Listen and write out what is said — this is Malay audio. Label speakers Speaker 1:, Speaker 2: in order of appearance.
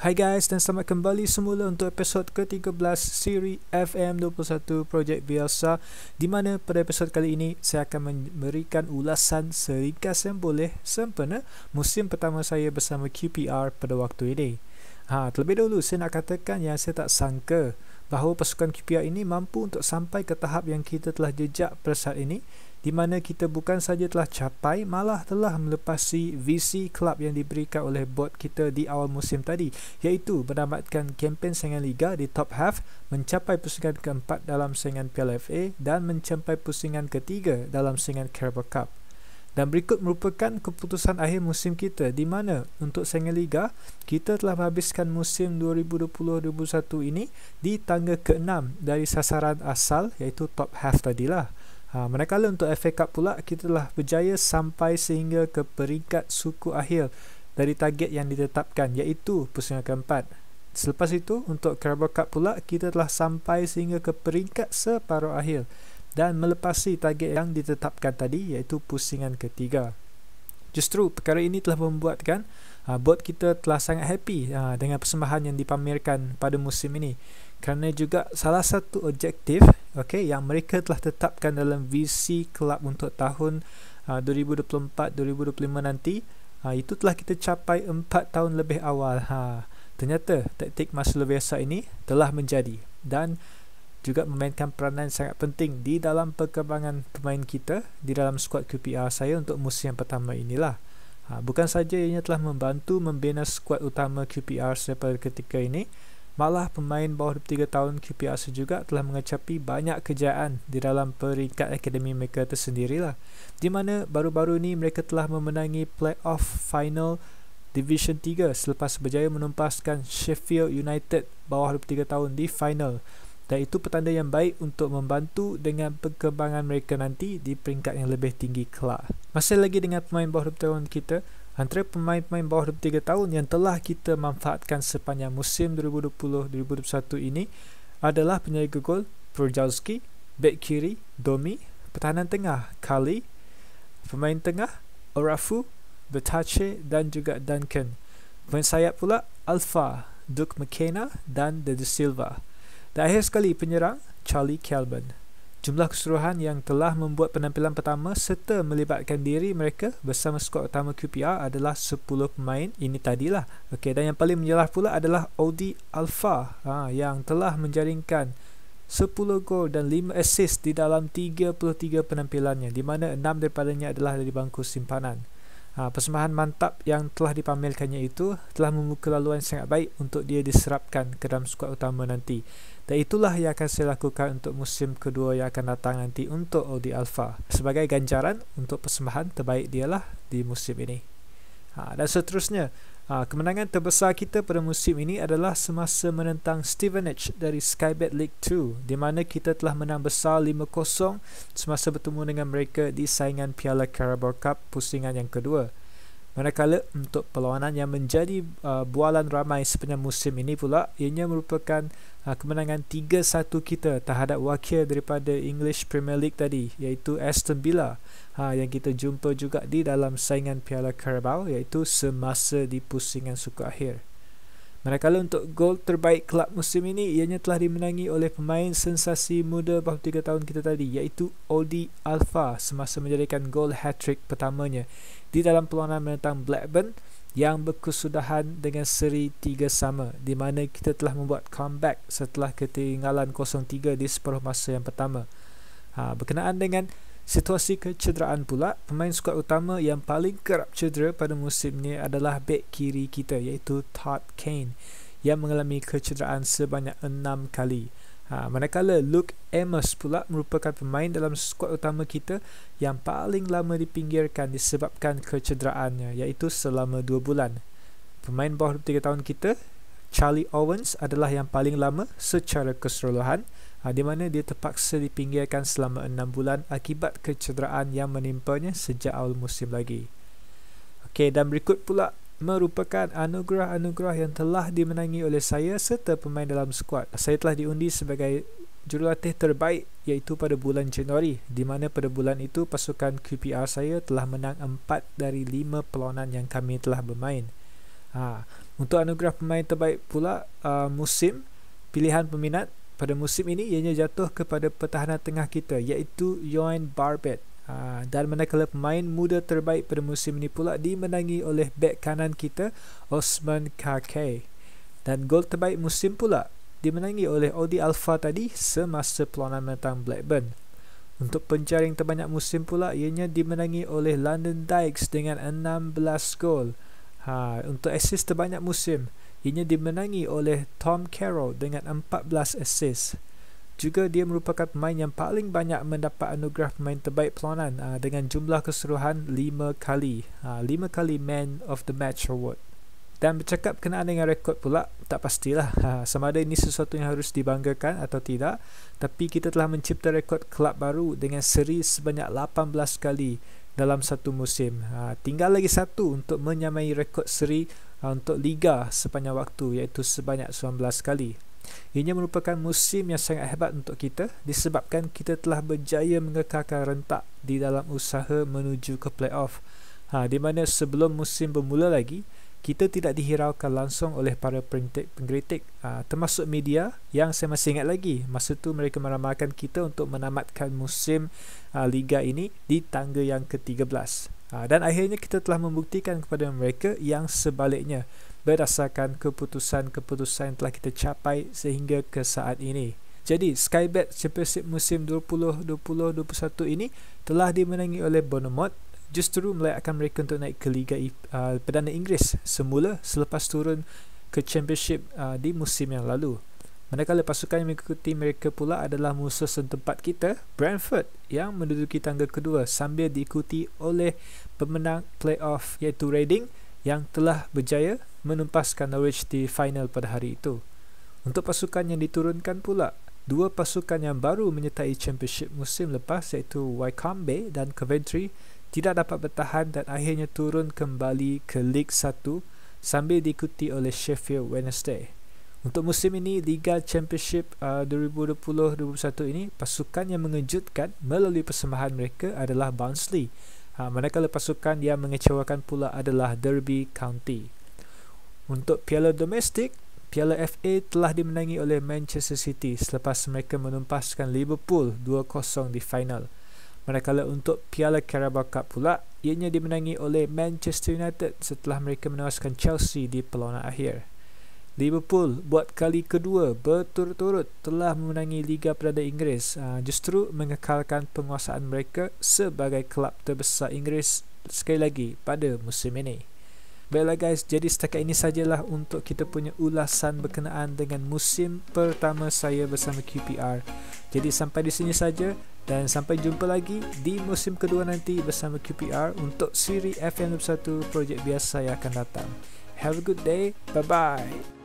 Speaker 1: Hai guys dan selamat kembali semula untuk episod ke-13 siri FM21 Projek Biasa di mana pada episod kali ini saya akan memberikan ulasan seringkas yang boleh sempena musim pertama saya bersama QPR pada waktu ini. Ha, terlebih dahulu saya nak katakan yang saya tak sangka bahawa pasukan QPR ini mampu untuk sampai ke tahap yang kita telah jejak pada saat ini di mana kita bukan saja telah capai malah telah melepasi visi kelab yang diberikan oleh bot kita di awal musim tadi iaitu menamatkan kempen saingan liga di top half mencapai pusingan keempat dalam saingan Piala FA dan mencapai pusingan ketiga dalam saingan Carabao Cup. Dan berikut merupakan keputusan akhir musim kita di mana untuk saingan liga kita telah menghabiskan musim 2020-2021 ini di tangga ke-6 dari sasaran asal iaitu top half tadilah Ha, manakala untuk FA Cup pula kita telah berjaya sampai sehingga ke peringkat suku akhir dari target yang ditetapkan iaitu pusingan keempat. Selepas itu untuk Carabao Cup pula kita telah sampai sehingga ke peringkat separuh akhir dan melepasi target yang ditetapkan tadi iaitu pusingan ketiga. Justru perkara ini telah membuatkan ha, bot kita telah sangat happy ha, dengan persembahan yang dipamerkan pada musim ini. Kerana juga salah satu objektif okay, yang mereka telah tetapkan dalam visi kelab untuk tahun uh, 2024-2025 nanti uh, itu telah kita capai 4 tahun lebih awal. Ha, ternyata taktik luar biasa ini telah menjadi dan juga memainkan peranan sangat penting di dalam perkembangan pemain kita di dalam skuad QPR saya untuk musim yang pertama inilah ha, bukan saja ianya telah membantu membina skuad utama QPR selepas ketika ini Malah pemain bawah 23 tahun QPR juga telah mengecapi banyak kejayaan di dalam peringkat akademi mereka tersendirilah. Di mana baru-baru ini mereka telah memenangi playoff final Division 3 selepas berjaya menumpaskan Sheffield United bawah 23 tahun di final. Dan itu petanda yang baik untuk membantu dengan perkembangan mereka nanti di peringkat yang lebih tinggi kelak. Masih lagi dengan pemain bawah 23 tahun kita, Antara pemain-pemain bawah 23 tahun yang telah kita manfaatkan sepanjang musim 2020-2021 ini adalah penjaga gol Projowski, bek kiri Domi, pertahanan tengah Kali, pemain tengah Orafu, Betache dan juga Duncan. Pemain sayap pula Alpha, Duke McKenna dan De Silva. Dan akhir sekali penyerang Charlie Calvin. Jumlah keseluruhan yang telah membuat penampilan pertama serta melibatkan diri mereka bersama skuad utama QPR adalah 10 pemain ini tadilah. Okey dan yang paling menjelah pula adalah Audi Alpha ha, yang telah menjaringkan 10 gol dan 5 assist di dalam 33 penampilannya di mana 6 daripadanya adalah dari bangku simpanan. Ha, persembahan mantap yang telah dipamerkannya itu telah membuka laluan sangat baik untuk dia diserapkan ke dalam skuad utama nanti. Dan itulah yang akan saya lakukan untuk musim kedua yang akan datang nanti untuk Audi Alpha sebagai ganjaran untuk persembahan terbaik dialah di musim ini. Ha, dan seterusnya, ha, kemenangan terbesar kita pada musim ini adalah semasa menentang Stevenage dari Skybet League 2 di mana kita telah menang besar 5-0 semasa bertemu dengan mereka di saingan Piala Carabao Cup pusingan yang kedua. Manakala untuk perlawanan yang menjadi uh, bualan ramai sepanjang musim ini pula ianya merupakan uh, kemenangan 3-1 kita terhadap wakil daripada English Premier League tadi iaitu Aston Villa ha, yang kita jumpa juga di dalam saingan Piala Carabao iaitu semasa di pusingan suku akhir. Manakala untuk gol terbaik kelab musim ini ianya telah dimenangi oleh pemain sensasi muda bawah 3 tahun kita tadi iaitu Odi Alpha semasa menjadikan gol hat-trick pertamanya di dalam perlawanan menentang Blackburn yang berkesudahan dengan seri 3 sama di mana kita telah membuat comeback setelah ketinggalan 0-3 di separuh masa yang pertama. Ha, berkenaan dengan Situasi kecederaan pula, pemain skuad utama yang paling kerap cedera pada musim ini adalah bek kiri kita iaitu Todd Kane yang mengalami kecederaan sebanyak enam kali. Ha, manakala Luke Amos pula merupakan pemain dalam skuad utama kita yang paling lama dipinggirkan disebabkan kecederaannya iaitu selama dua bulan. Pemain bawah 23 tahun kita, Charlie Owens adalah yang paling lama secara keseluruhan ha, di mana dia terpaksa dipinggirkan selama enam bulan akibat kecederaan yang menimpanya sejak awal musim lagi. Okey dan berikut pula merupakan anugerah-anugerah yang telah dimenangi oleh saya serta pemain dalam skuad. Saya telah diundi sebagai jurulatih terbaik iaitu pada bulan Januari di mana pada bulan itu pasukan QPR saya telah menang 4 dari 5 perlawanan yang kami telah bermain. Ha, untuk anugerah pemain terbaik pula uh, musim pilihan peminat pada musim ini ianya jatuh kepada pertahanan tengah kita iaitu Joan Barbet. Ha, dan manakala pemain muda terbaik pada musim ini pula dimenangi oleh bek kanan kita Osman Kake. Dan gol terbaik musim pula dimenangi oleh Odi Alfa tadi semasa peluangan menentang Blackburn. Untuk penjaring terbanyak musim pula ianya dimenangi oleh London Dykes dengan 16 gol. Ha, untuk assist terbanyak musim ianya dimenangi oleh Tom Carroll dengan 14 assist juga dia merupakan pemain yang paling banyak mendapat anugerah pemain terbaik perlawanan uh, dengan jumlah keseluruhan 5 kali. Uh, 5 kali Man of the Match Award. Dan bercakap kenaan dengan rekod pula, tak pastilah uh, sama ada ini sesuatu yang harus dibanggakan atau tidak. Tapi kita telah mencipta rekod kelab baru dengan seri sebanyak 18 kali dalam satu musim. Uh, tinggal lagi satu untuk menyamai rekod seri uh, untuk Liga sepanjang waktu iaitu sebanyak 19 kali. Ianya merupakan musim yang sangat hebat untuk kita disebabkan kita telah berjaya mengekalkan rentak di dalam usaha menuju ke playoff. Ha, di mana sebelum musim bermula lagi, kita tidak dihiraukan langsung oleh para pengkritik ha, termasuk media yang saya masih ingat lagi masa tu mereka meramalkan kita untuk menamatkan musim ha, Liga ini di tangga yang ke-13 ha, dan akhirnya kita telah membuktikan kepada mereka yang sebaliknya berdasarkan keputusan-keputusan yang telah kita capai sehingga ke saat ini. Jadi Skybet Championship musim 2020-2021 ini telah dimenangi oleh Bournemouth justru melayakkan mereka untuk naik ke Liga uh, Perdana Inggeris semula selepas turun ke Championship uh, di musim yang lalu. Manakala pasukan yang mengikuti mereka pula adalah musuh setempat kita, Brentford, yang menduduki tangga kedua sambil diikuti oleh pemenang playoff iaitu Reading yang telah berjaya menumpaskan Norwich di final pada hari itu. Untuk pasukan yang diturunkan pula, dua pasukan yang baru menyertai championship musim lepas iaitu Wycombe dan Coventry tidak dapat bertahan dan akhirnya turun kembali ke League 1 sambil diikuti oleh Sheffield Wednesday. Untuk musim ini, Liga Championship uh, 2020-2021 ini, pasukan yang mengejutkan melalui persembahan mereka adalah Barnsley Ha, manakala pasukan yang mengecewakan pula adalah Derby County. Untuk piala domestik, piala FA telah dimenangi oleh Manchester City selepas mereka menumpaskan Liverpool 2-0 di final. Manakala untuk piala Carabao Cup pula, ianya dimenangi oleh Manchester United setelah mereka menewaskan Chelsea di perlawanan akhir. Liverpool buat kali kedua berturut-turut telah memenangi Liga Perdana Inggeris justru mengekalkan penguasaan mereka sebagai kelab terbesar Inggeris sekali lagi pada musim ini. Baiklah guys, jadi setakat ini sajalah untuk kita punya ulasan berkenaan dengan musim pertama saya bersama QPR. Jadi sampai di sini saja dan sampai jumpa lagi di musim kedua nanti bersama QPR untuk siri FM 1 projek biasa yang akan datang. Have a good day. Bye-bye.